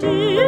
stille.